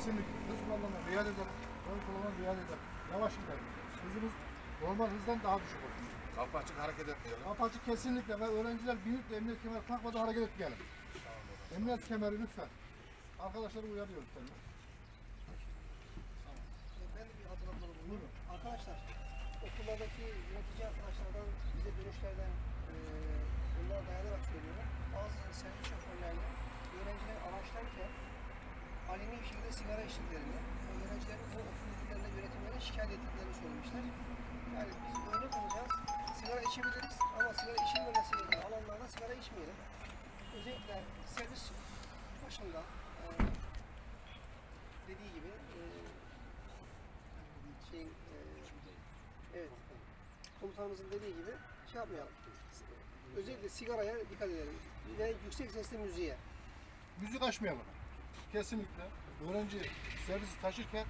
Kesinlikle. Hız kullanmama riayet edelim. Ön kullanmama riayet edelim. Yavaş gidelim. Hızımız normal hızdan daha düşük olsun. Kapı açık hareket etmeyelim. Apaçık kesinlikle ve öğrenciler de emniyet kemeri takmadan hareket etmeyelim. Emniyet kemeri lütfen. Arkadaşları uyarıyoruz lütfen. Ben de bir hatırlatmalı bulunayım. Arkadaşlar, okullardaki yönetici arkadaşlardan bize dönüşlerden e, bunlara dayanarak söylüyorum. Bazı servis şoförlerle öğrenciler araçtayken aleni bir şekilde sigara içtiklerini öğrencilerin bu okul müdürlerine, şikayet ettiklerini söylemişler. Yani biz örnek olacağız. Sigara içebiliriz ama sigara içilmemesi gereken alanlarda sigara içmeyelim. Özellikle servis başında e, dediği gibi e, şeyin e, evet komutanımızın dediği gibi şey yapmayalım. Özellikle sigaraya dikkat edelim. Ve yüksek sesli müziğe. Müzik açmayalım. Kesinlikle. Öğrenci servisi taşırken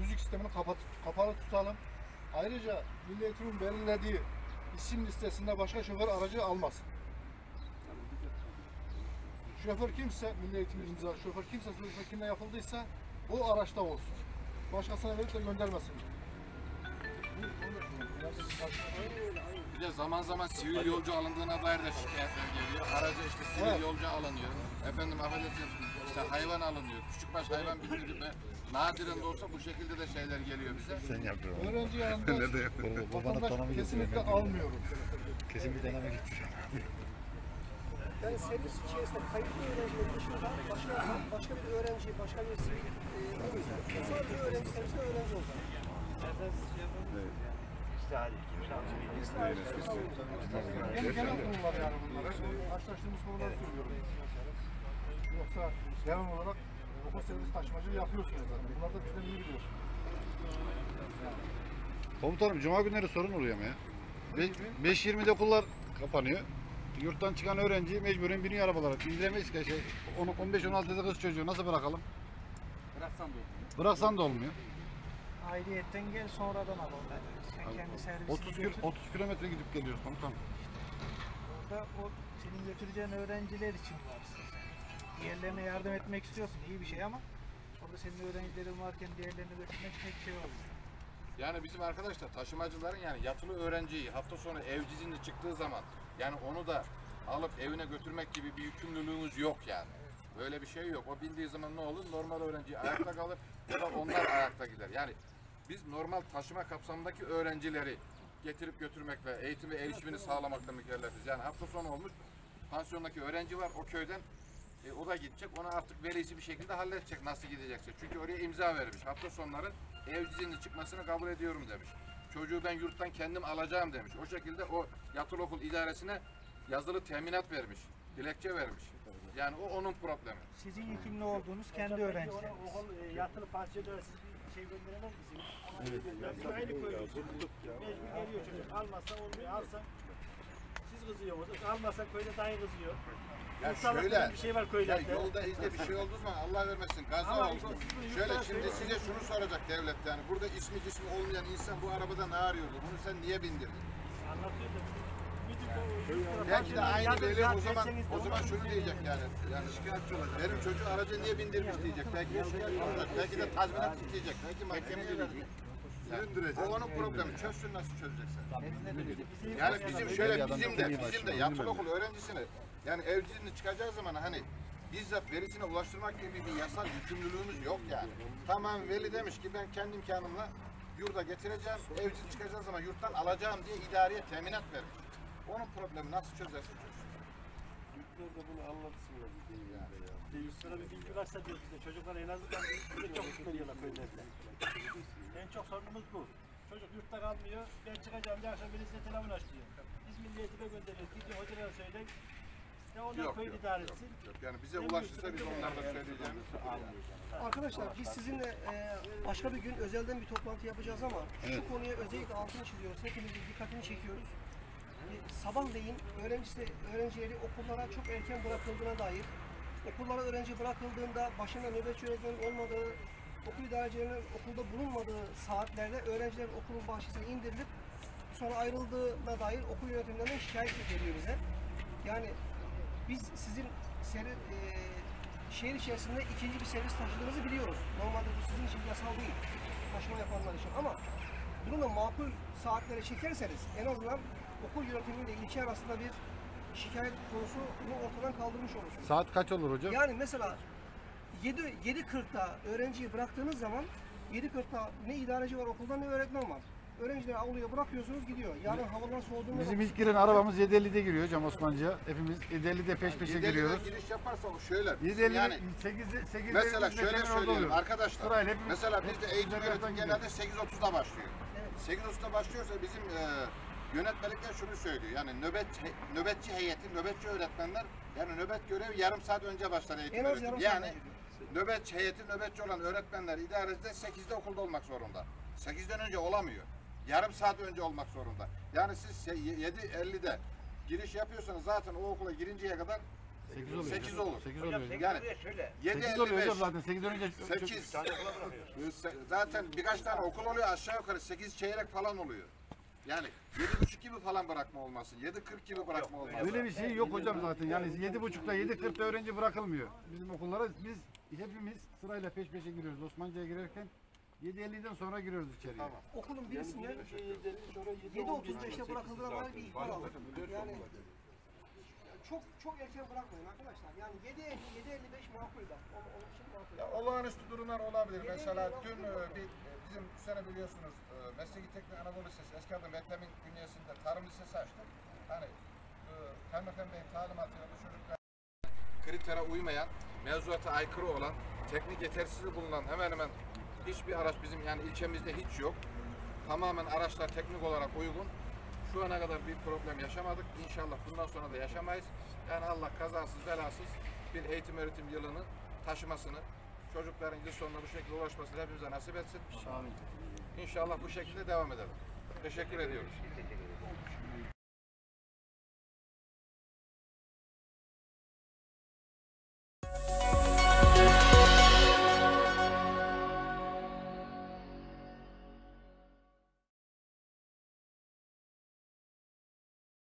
müzik sistemini kapat, kapalı tutalım. Ayrıca Milli Eğitim'in belirlediği isim listesinde başka şoför aracı almasın. Şoför kimse, Milli Eğitim imza, şoför kimse sözleşme kimle yapıldıysa o araçta olsun. Başkasına verip de göndermesin. Bir de zaman zaman sivil yolcu alındığına dair de şikayetler geliyor. Araca işte sivil Evet. yolcu alınıyor. Efendim affedersiniz işte hayvan alınıyor. Küçükbaş hayvan bindirilme. Nadiren de olsa bu şekilde de şeyler geliyor bize. Sen yapıyorsun. Öğrenci yanında Ne de yapıyorum. Vatandaş kesinlikle almıyoruz. Kesin bir deneme getiriyor. Yani servis içerisinde kayıtlı öğrencilerin dışında başka, başka bir öğrenci, başka bir sivil e, olmayacak. Sadece öğrenci serviste öğrenci olacak. Yeni genel konular yani bunlar. Karşılaştığımız konuları söylüyorum. Yoksa genel olarak okul servis taşımacılığı yapıyorsunuz zaten. Bunlar da bizden iyi biliyorsunuz. Komutanım cuma günleri sorun oluyor mu ya? Be- 5.20'de okullar kapanıyor. Yurttan çıkan öğrenci mecburen biniyor arabalara. Bindiremeyiz ki şey. 15-16'da kız çocuğu nasıl bırakalım? Bıraksan da olur. Bıraksan da olmuyor. Ayrıyetten gel sonradan al onları. Sen kendi servisini 30 kil- götür. 30 kilometre gidip geliyoruz komutanım. Orada o senin götüreceğin öğrenciler için varsın sen. Diğerlerine yardım etmek istiyorsun iyi bir şey ama orada senin öğrencilerin varken diğerlerini götürmek pek şey olmuyor. Yani bizim arkadaşlar taşımacıların yani yatılı öğrenciyi hafta sonu ev izni çıktığı zaman yani onu da alıp evine götürmek gibi bir yükümlülüğümüz yok yani. Böyle bir şey yok. O bindiği zaman ne olur? Normal öğrenci ayakta kalır ya da onlar ayakta gider. Yani biz normal taşıma kapsamındaki öğrencileri getirip götürmek ve eğitime erişimini sağlamakla mükellefiz. Yani hafta sonu olmuş pansiyondaki öğrenci var o köyden e, o da gidecek. Onu artık velisi bir şekilde halledecek nasıl gidecekse. Çünkü oraya imza vermiş. Hafta sonları ev izni çıkmasını kabul ediyorum demiş. Çocuğu ben yurttan kendim alacağım demiş. O şekilde o yatılı okul idaresine yazılı teminat vermiş. Dilekçe vermiş. Yani o onun problemi. Sizin yükümlü olduğunuz kendi öğrencileriniz. Okul e, yatılı siz bir şey gönderemez misiniz? Evet. Aynı koyuyoruz. Mecbur geliyor çocuk. Almazsan olmuyor. Alsan siz kızıyorsunuz. Almazsan köyde dayı kızıyor. Ya Muhtarlık şöyle, bir şey var ya köylerde. yolda izle bir şey olduğu zaman Allah vermesin gaza Ama oldu. işte Şöyle yurttaş şimdi size şunu soracak devlet yani burada ismi cismi olmayan insan bu arabada ne arıyordu? Bunu sen niye bindirdin? Anlatıyordum. Belki de aynı veli o zaman o zaman şunu diyecek yani. Yani şikayetçi olacak. Benim çocuğu araca niye bindirmiş diyecek. Belki de şikayetçi olacak. Belki de tazminat isteyecek. Belki mahkemeye verecek. Yani, o onun problemi. Çözsün nasıl çözeceksen. Yani bizim şöyle bizim de bizim de yatılı okul öğrencisini yani evciliğini çıkacağı zaman hani bizzat verisine ulaştırmak gibi bir yasal yükümlülüğümüz yok yani. Tamam veli demiş ki ben kendi imkanımla yurda getireceğim, evcil çıkacağı zaman yurttan alacağım diye idareye teminat vermiş. Onun problemi nasıl çözerse çözsün. Büyükler de bunu anlatsınlar yani. Üstüne bir bilgi varsa diyor bize. Çocuklar en azından bize çok mutlu ediyorlar köylerde. En çok sorunumuz bu. Çocuk yurtta kalmıyor. Ben çıkacağım bir akşam birisi telefon aç diyor. Biz milliyetime gönderiyoruz. Gidiyor hocalara söyleyin. Ya onlar Yok, köy yok, yok, yok. Yani bize ulaşırsa biz onlarla söyleyeceğimiz Arkadaşlar biz sizinle e, başka bir gün özelden bir toplantı yapacağız ama şu konuya özellikle altını çiziyoruz. Hepimizin dikkatini çekiyoruz. Sabahleyin öğrencisi, öğrencileri okullara çok erken bırakıldığına dair, okullara öğrenci bırakıldığında başında nöbetçi öğretmenin olmadığı, okul idarecilerinin okulda bulunmadığı saatlerde öğrenciler okulun bahçesine indirilip sonra ayrıldığına dair okul yönetimlerinden şikayet geliyor bize. Yani biz sizin seri, e, şehir içerisinde ikinci bir servis taşıdığınızı biliyoruz. Normalde bu sizin için yasal değil. Taşıma yapanlar için ama bunu da makul saatlere çekerseniz en azından okul yönetimiyle ilçe arasında bir şikayet konusunu ortadan kaldırmış olursunuz. Saat kaç olur hocam? Yani mesela 7 7.40'da öğrenciyi bıraktığınız zaman 7.40'da ne idareci var okulda ne öğretmen var. Öğrencileri avluya bırakıyorsunuz gidiyor. Yarın havalar soğuduğunda Bizim ilk giren arabamız 750'de giriyor hocam Osmancı'ya. Hepimiz 750'de peş peşe Yedeli'den giriyoruz. giriş yaparsa o şöyle. 750 yani 8 8 mesela şöyle söyleyelim arkadaşlar. Sırayla hepimiz- mesela bizde eğitim öğretim genelde 8.30'da başlıyor. 8.30'da başlıyorsa bizim e, yönetmelikler şunu söylüyor. Yani nöbet nöbetçi heyeti, nöbetçi öğretmenler yani nöbet görevi yarım saat önce başlar eğitim En az öğretim. yarım Yani nöbetçi heyeti, nöbetçi olan öğretmenler idarede 8'de okulda olmak zorunda. 8'den önce olamıyor. Yarım saat önce olmak zorunda. Yani siz se- 7.50'de giriş yapıyorsanız zaten o okula girinceye kadar 8 oluyor. 8 olur. 8 oluyor. Yani şöyle. 8 oluyor hocam 7.55 zaten 8'den önce 8 zaten birkaç tane okul oluyor aşağı yukarı 8 çeyrek falan oluyor. Yani 7.30 gibi falan bırakma olmasın. 7.40 gibi bırakma olmasın. Öyle bir şey yok hocam zaten. Yani 7.30'da 7.40'da öğrenci bırakılmıyor. Bizim okullara biz hepimiz sırayla peş peşe giriyoruz. Osmancı'ya girerken 7.50'den sonra giriyoruz içeriye. Tamam. okulun birisinden 7.35'te bırakıldığına dair bir ihbar aldık. Yani çok çok erken bırakmayın arkadaşlar. Yani 7.50 7.55 makul bak. Onun, onun için makul. Ya olağanüstü durumlar olabilir. Mesela dün e, bir e, bizim bu sene biliyorsunuz e, Mesleki Teknik Anadolu Lisesi eski adı Metem'in bünyesinde tarım lisesi açtık. Hani e, Kaymakam Bey'in talimatıyla çocuklar kritere uymayan, mevzuata aykırı olan, teknik yetersizliği bulunan hemen hemen hiçbir araç bizim yani ilçemizde hiç yok. Tamamen araçlar teknik olarak uygun. Şu ana kadar bir problem yaşamadık. İnşallah bundan sonra da yaşamayız. Yani Allah kazasız belasız bir eğitim öğretim yılını taşımasını, çocukların yıl sonuna bu şekilde ulaşmasını hepimize nasip etsin. İnşallah bu şekilde devam edelim. Teşekkür ediyoruz.